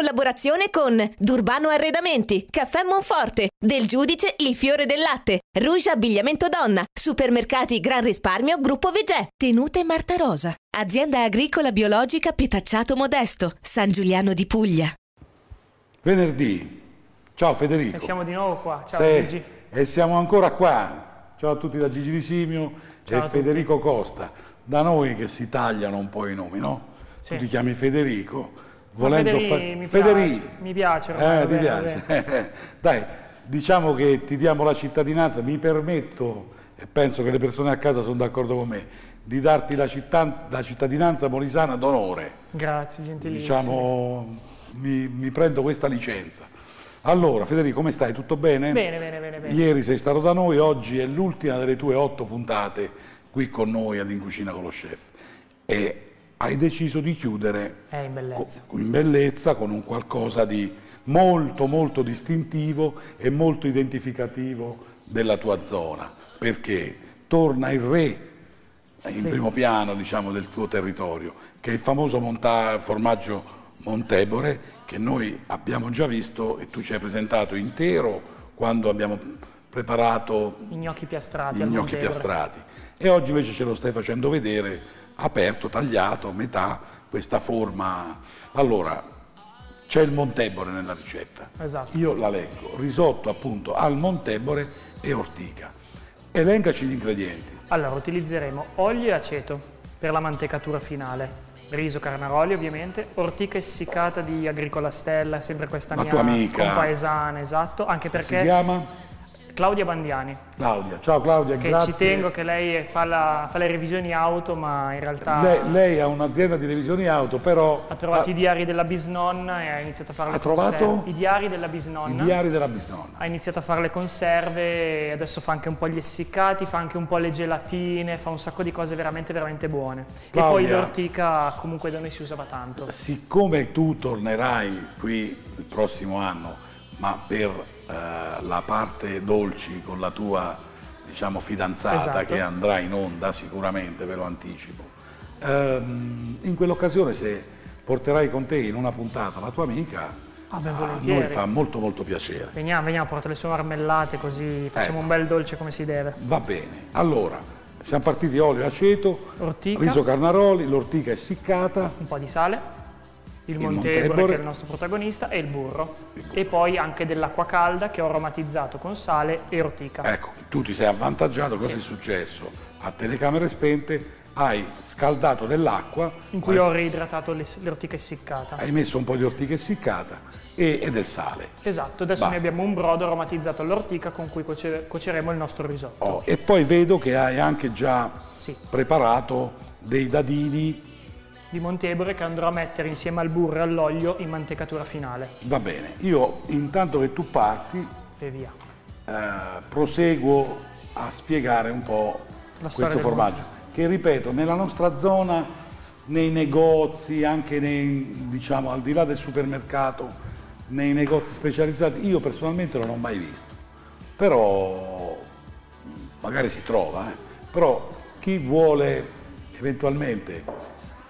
collaborazione con Durbano Arredamenti, Caffè Monforte, Del Giudice Il Fiore del Latte, Rouge Abbigliamento Donna, Supermercati Gran Risparmio, Gruppo Vegè, Tenute Marta Rosa, Azienda Agricola Biologica Petacciato Modesto, San Giuliano di Puglia. Venerdì. Ciao Federico. E siamo di nuovo qua. Ciao Sei- Gigi. E siamo ancora qua. Ciao a tutti da Gigi Di Simio Ciao e Federico Costa. Da noi che si tagliano un po' i nomi, no? Sì. Tu ti chiami Federico. Volendo Federi fa- mi piace, mi piace ormai, Eh, ti bene, piace. Dai, diciamo che ti diamo la cittadinanza, mi permetto, e penso che le persone a casa sono d'accordo con me, di darti la, città- la cittadinanza molisana d'onore. Grazie, gentilissimo. Diciamo, mi, mi prendo questa licenza. Allora, Federico, come stai? Tutto bene? Bene, bene, bene, bene. Ieri sei stato da noi, oggi è l'ultima delle tue otto puntate qui con noi ad In Cucina con lo Chef. E hai deciso di chiudere È in bellezza. co- in bellezza con un qualcosa di molto molto distintivo e molto identificativo della tua zona, perché torna il re in primo piano diciamo, del tuo territorio, che è il famoso monta- formaggio Montebore che noi abbiamo già visto e tu ci hai presentato intero quando abbiamo preparato I gnocchi piastrati i gnocchi piastrati. E oggi invece ce lo stai facendo vedere aperto, tagliato, metà, questa forma. Allora, c'è il Montebore nella ricetta. Esatto. Io la leggo, risotto appunto al Montebore e ortica. Elencaci gli ingredienti. Allora, utilizzeremo olio e aceto per la mantecatura finale, riso carnaroli ovviamente, ortica essiccata di Agricola Stella, sempre questa La mia tua amica. compaesana, esatto, anche Si perché chiama Claudia Bandiani, Claudia. Ciao Claudia, che grazie. ci tengo che lei fa, la- fa le revisioni auto, ma in realtà Lei, lei ha un'azienda di revisioni auto, però ha trovato ha i diari della bisnonna e ha iniziato a fare Ha le trovato? conserve. I diari della i bisnonna. diari della bisnonna. Ha iniziato a fare le conserve e adesso fa anche un po' gli essiccati, fa anche un po' le gelatine, fa un sacco di cose veramente veramente buone. E poi Claudia. l'ortica comunque da noi si usa tanto. Siccome tu tornerai qui il prossimo anno, ma per eh, la parte dolci con la tua diciamo, fidanzata Esatto. che andrà in onda sicuramente, ve lo anticipo, ehm, in quell'occasione se porterai con te in una puntata la tua amica, Ah, ben a volentieri. noi fa molto molto piacere. Veniamo, veniamo, porta le sue marmellate così facciamo Ecco. un bel dolce come si deve. Va bene, allora siamo partiti olio, aceto, Ortica. riso carnaroli, l'ortica essiccata, Un po' di sale, il, Il montebore, Montebore. che è il nostro protagonista e il burro. E poi anche dell'acqua calda che ho aromatizzato con sale e ortica. Ecco, tu ti sei avvantaggiato, cosa è successo? A telecamere spente hai scaldato dell'acqua, In cui ho reidratato l'ortica essiccata. hai messo un po' di ortica essiccata e, e del sale. Esatto, adesso Basta. ne abbiamo un brodo aromatizzato all'ortica con cui cuoce- cuoceremo il nostro risotto. Oh, e poi vedo che hai anche già Sì, preparato dei dadini, di Montebore che andrò a mettere insieme al burro e all'olio in mantecatura finale. va bene. Io intanto che tu parti E via. eh, proseguo a spiegare un po' questo formaggio, che ripeto, nella nostra zona, nei negozi, anche nei, diciamo, al di là del supermercato, nei negozi specializzati, io personalmente non ho mai visto. Però magari si trova, eh. però chi vuole eventualmente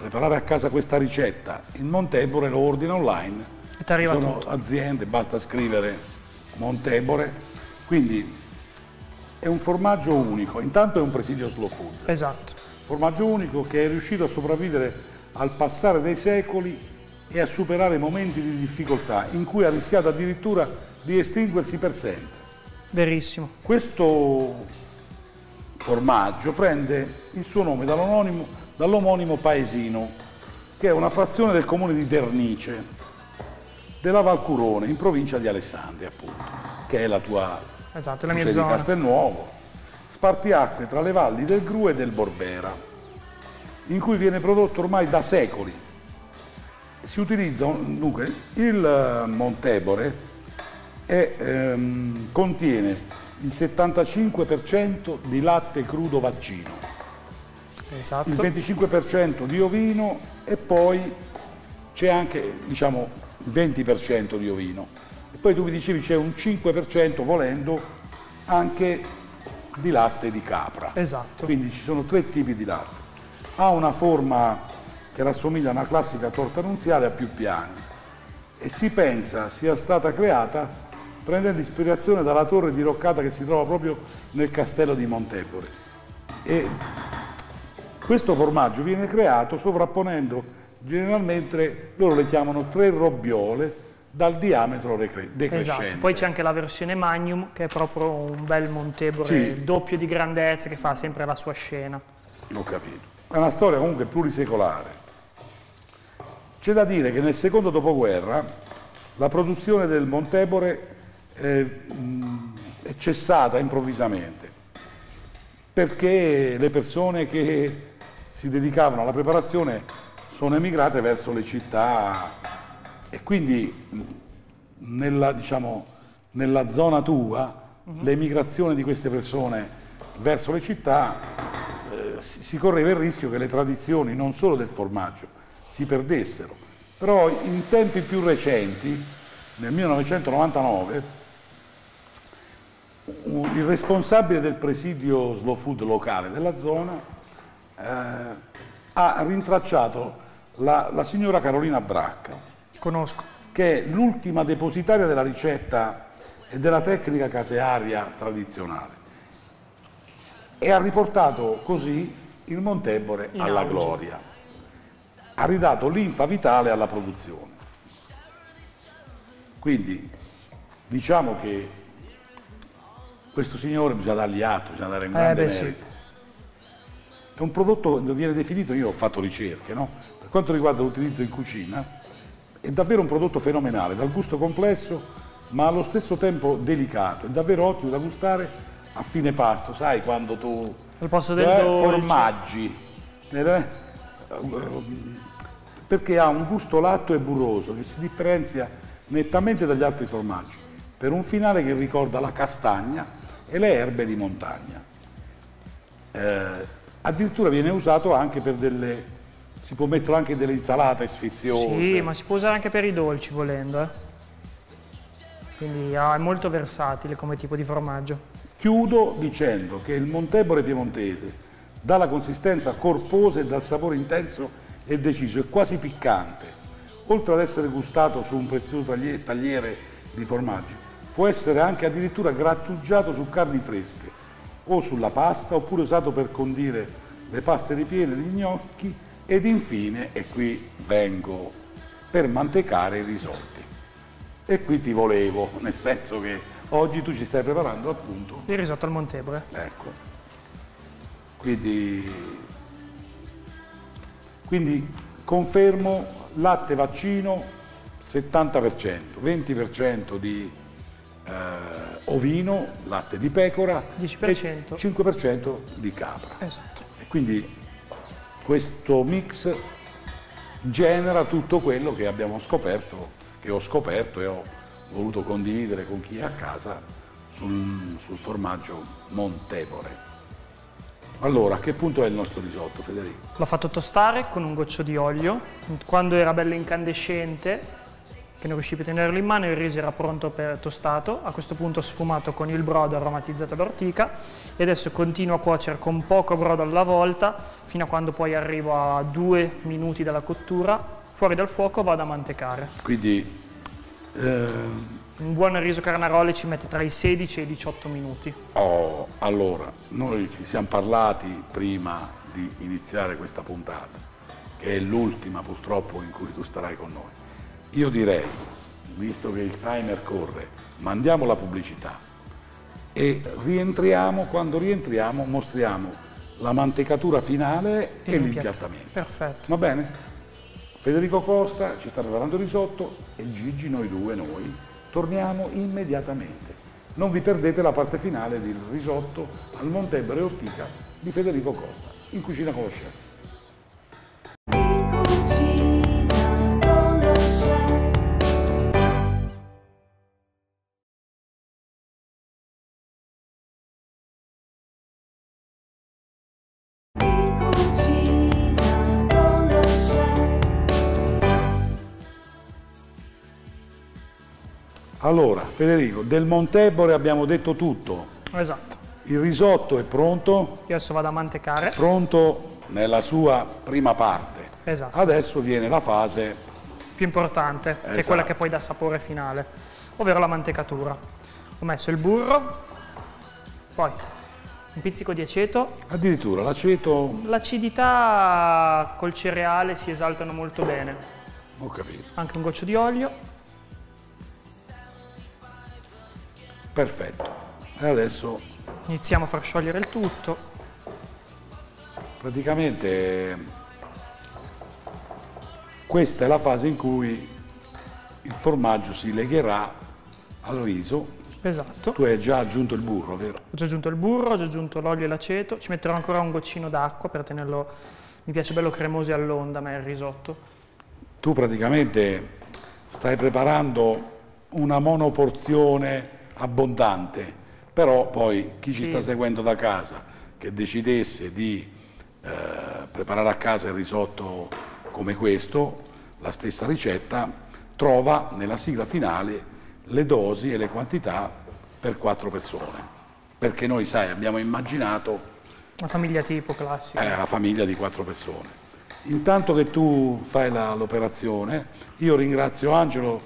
preparare a casa questa ricetta, il Montebore lo ordina online. E ti arriva sono tutto. aziende, basta scrivere Montebore, quindi è un formaggio unico, intanto è un presidio slow food, Esatto. formaggio unico che è riuscito a sopravvivere al passare dei secoli e a superare momenti di difficoltà in cui ha rischiato addirittura di estinguersi per sempre. Verissimo. Questo formaggio prende il suo nome dall'omonimo, dall'omonimo paesino, che è una frazione del comune di Dernice, della Valcurone, in provincia di Alessandria, appunto, che è la tua Esatto, la mia sei di zona. Castelnuovo, spartiacque tra le valli del Gru e del Borbera, in cui viene prodotto ormai da secoli. Si utilizza, un- dunque, il eh, Montebore è, ehm, contiene il 75% di latte crudo vaccino, Esatto. il 25% di ovino e poi c'è anche diciamo il 20% di ovino e poi tu mi dicevi c'è un 5% volendo anche di latte di capra Esatto. quindi ci sono tre tipi di latte ha una forma che rassomiglia a una classica torta nunziale a più piani e si pensa sia stata creata prendendo ispirazione dalla torre diroccata che si trova proprio nel castello di Montebore. E questo formaggio viene creato sovrapponendo generalmente, loro le chiamano tre robbiole, dal diametro decrescente. Esatto, poi c'è anche la versione Magnum che è proprio un bel Montebore sì. doppio di grandezza che fa sempre la sua scena. Ho capito. È una storia comunque plurisecolare. C'è da dire che nel secondo dopoguerra la produzione del Montebore è, è cessata improvvisamente perché le persone che si dedicavano alla preparazione sono emigrate verso le città e quindi nella, diciamo, nella zona tua uh -huh. l'emigrazione di queste persone verso le città eh, si, si correva il rischio che le tradizioni non solo del formaggio si perdessero. Però in tempi più recenti, nel 1999, il responsabile del presidio slow food locale della zona eh, ha rintracciato la, la signora Carolina Bracca, Conosco. Che è l'ultima depositaria della ricetta e della tecnica casearia tradizionale. E ha riportato così il Montebore In alla auge. gloria. Ha ridato linfa vitale alla produzione. Quindi diciamo che questo signore bisogna dargli atto, bisogna dare un grande eh beh, merito. Sì. È un prodotto che viene definito, io ho fatto ricerche, no? per quanto riguarda l'utilizzo in cucina, è davvero un prodotto fenomenale, dal gusto complesso ma allo stesso tempo delicato, è davvero ottimo da gustare a fine pasto, sai quando tu al posto del eh, formaggi, eh, perché ha un gusto latto e burroso che si differenzia nettamente dagli altri formaggi, per un finale che ricorda la castagna e le erbe di montagna. Eh, addirittura viene usato anche per delle si può mettere anche delle insalate sfiziose. Sì, ma si può usare anche per i dolci volendo. Eh. Quindi ah, è molto versatile come tipo di formaggio. Chiudo dicendo che il Montebore piemontese dà la consistenza corposa e dal sapore intenso e deciso, è quasi piccante. Oltre ad essere gustato su un prezioso tagliere di formaggi, può essere anche addirittura grattugiato su carni fresche o sulla pasta oppure usato per condire le paste ripiene di gnocchi ed infine, e qui vengo per mantecare i risotti. E qui ti volevo, nel senso che oggi tu ci stai preparando appunto... Il risotto al Montevore. Ecco. Quindi, quindi confermo latte vaccino 70%, 20% di eh, ovino, latte di pecora 10%. e 5% di capra. Esatto. E quindi questo mix genera tutto quello che abbiamo scoperto, che ho scoperto e ho voluto condividere con chi è a casa sul, sul formaggio Montevore. Allora, a che punto è il nostro risotto, Federico? L'ho fatto tostare con un goccio di olio. Quando era bello incandescente che non riuscivi a tenerlo in mano, il riso era pronto per tostato, a questo punto ho sfumato con il brodo aromatizzato all'ortica e adesso continuo a cuocere con poco brodo alla volta fino a quando poi arrivo a due minuti dalla cottura, fuori dal fuoco vado a mantecare. Quindi... Eh... Un buon riso carnaroli ci mette tra i 16 e i 18 minuti. Oh, allora, noi ci siamo parlati prima di iniziare questa puntata, che è l'ultima purtroppo in cui tu starai con noi io direi, visto che il timer corre, mandiamo la pubblicità e rientriamo, quando rientriamo mostriamo la mantecatura finale e, e l'impiattamento. Perfetto. Va bene? Federico Costa ci sta preparando il risotto e Gigi, noi due, noi, torniamo immediatamente. Non vi perdete la parte finale del risotto al Montebro e Ortica di Federico Costa, in cucina con lo chef. Allora, Federico, del Montebore abbiamo detto tutto. Esatto. Il risotto è pronto. Io adesso vado a mantecare. Pronto nella sua prima parte. Esatto. Adesso viene la fase più importante, che è Esatto. quella che poi dà sapore finale, ovvero la mantecatura. Ho messo il burro, poi un pizzico di aceto, Addirittura l'aceto, l'acidità col cereale si esaltano molto bene, ho capito. anche un goccio di olio, Perfetto. E adesso iniziamo a far sciogliere il tutto. praticamente questa è la fase in cui il formaggio si legherà al riso. Esatto. Tu hai già aggiunto il burro, vero? Ho già aggiunto il burro, ho già aggiunto l'olio e l'aceto, ci metterò ancora un goccino d'acqua per tenerlo, mi piace bello cremoso e all'onda, ma è il risotto. Tu praticamente stai preparando una monoporzione abbondante, però poi chi ci Sì. sta seguendo da casa che decidesse di eh, preparare a casa il risotto come questo, la stessa ricetta, trova nella sigla finale le dosi e le quantità per quattro persone. Perché noi, sai, abbiamo immaginato Una famiglia tipo classica. è la famiglia di quattro persone. Intanto che tu fai l'operazione, io ringrazio Angelo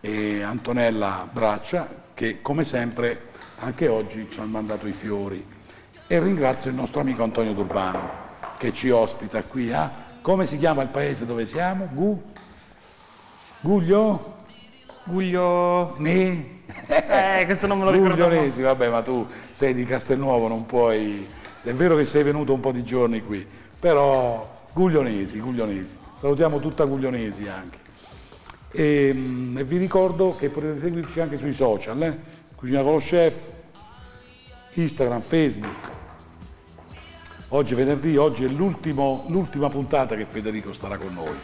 e Antonella Braccia che come sempre anche oggi ci hanno mandato i fiori e ringrazio il nostro amico Antonio Durbano che ci ospita qui a come si chiama il paese dove siamo? Gu? Guglio? Guglio... Ne? Eh, questo non me lo ricordo. Guglionesi, vabbè, ma tu sei di Castelnuovo, non puoi. È vero che sei venuto un po' di giorni qui, però Guglionesi, Guglionesi. Salutiamo tutta Guglionesi anche. E, mm, e vi ricordo che potete seguirci anche sui social, eh? Cucina con lo Chef, Instagram, Facebook. Oggi è venerdì, oggi è l'ultima puntata che Federico starà con noi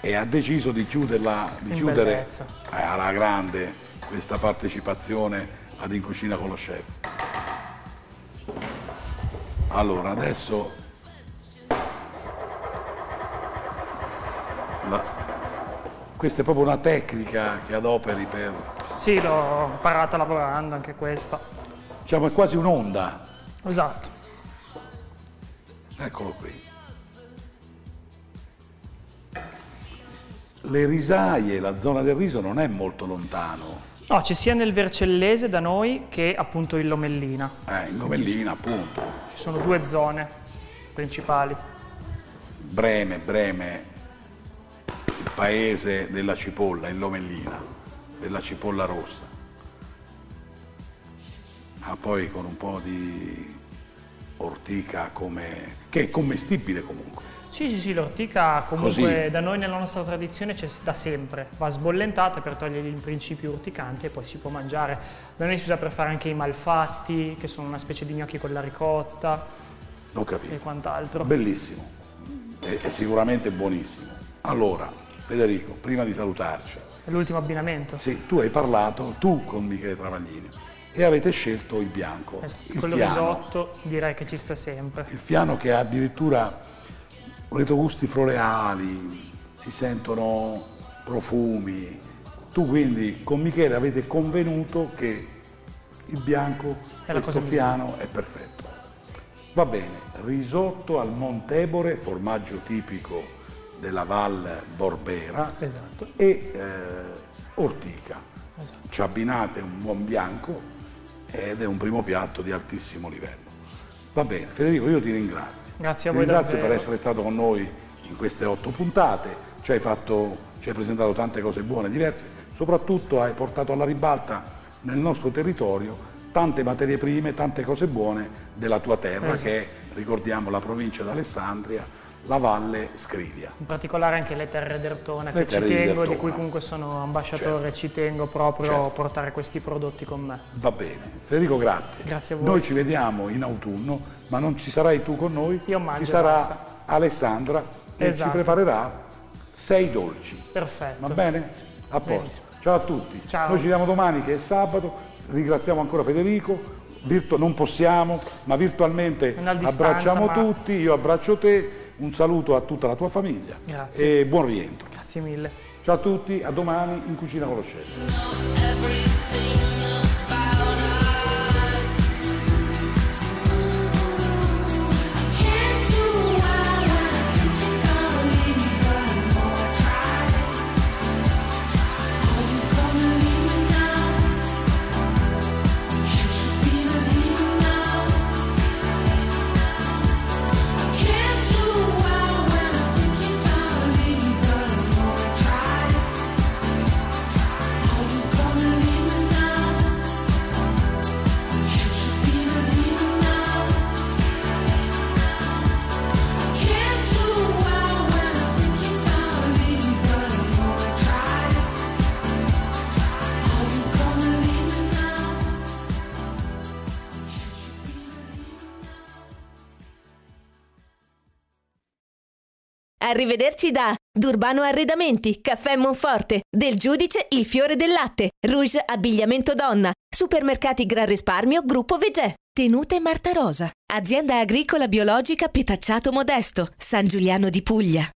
e ha deciso di, chiuderla, di chiudere eh, alla grande questa partecipazione ad In Cucina con lo Chef. Allora, adesso questa è proprio una tecnica che adoperi per, Sì, l'ho imparata lavorando anche questa. diciamo, è quasi un'onda. Esatto. Eccolo qui. Le risaie, la zona del riso non è molto lontano. No, c'è sia nel Vercellese da noi che appunto in Lomellina. Eh, in Novellina, appunto. Ci sono due zone principali. Breme, Breme, paese della cipolla, in Lomellina, della cipolla rossa. Ma poi con un po' di ortica come... che è commestibile comunque. Sì, sì, sì, l'ortica comunque Così. da noi nella nostra tradizione c'è da sempre. Va sbollentata per togliere i principi urticanti e poi si può mangiare. Da noi si usa per fare anche i malfatti, che sono una specie di gnocchi con la ricotta e quant'altro. Bellissimo, è, è sicuramente buonissimo. Allora, Federico, prima di salutarci, l'ultimo abbinamento. sì, tu hai parlato, tu con Michele Travaglini, e avete scelto il bianco, Esatto. il Quello risotto direi che ci sta sempre. Il fiano che ha addirittura retrogusti floreali, si sentono profumi. Tu quindi con Michele avete convenuto che il bianco, È questo fiano è perfetto. Va bene, risotto al Montebore, formaggio tipico della Val Borbera Esatto. e eh, ortica. esatto. Ci abbinate un buon bianco ed è un primo piatto di altissimo livello. Va bene, Federico, io ti ringrazio. Grazie a Ti voi ringrazio davvero. per essere stato con noi in queste otto puntate, ci hai, fatto, ci hai presentato tante cose buone, diverse, soprattutto hai portato alla ribalta nel nostro territorio tante materie prime, tante cose buone della tua terra Esatto. che è, ricordiamo, la provincia d'Alessandria, la Valle Scrivia. In particolare anche le terre d'Ertona, Le che ci terre di tengo, di Dertona. cui comunque sono ambasciatore, ci tengo proprio Certo. a portare questi prodotti con me. Va bene. Federico, grazie. Grazie a voi. Noi ci vediamo in autunno, ma non ci sarai tu con noi. Io mangio Ci sarà basta. Alessandra che Esatto. ci preparerà sei dolci. Perfetto. Va bene? A posto. Benissimo. Ciao a tutti. Ciao. Noi ci vediamo domani che è sabato. Ringraziamo ancora Federico. Virtu- non possiamo, ma virtualmente abbracciamo ma- tutti. Io abbraccio te. Un saluto a tutta la tua famiglia. Grazie. E buon rientro. Grazie mille. Ciao a tutti, a domani in Cucina con lo Chef. Arrivederci da Durbano Arredamenti, Caffè Monforte, Del Giudice Il Fiore del Latte, Rouge Abbigliamento Donna, Supermercati Gran Risparmio, Gruppo Vegè, Tenute Marta Rosa, Azienda Agricola Biologica Petacciato Modesto, San Giuliano di Puglia.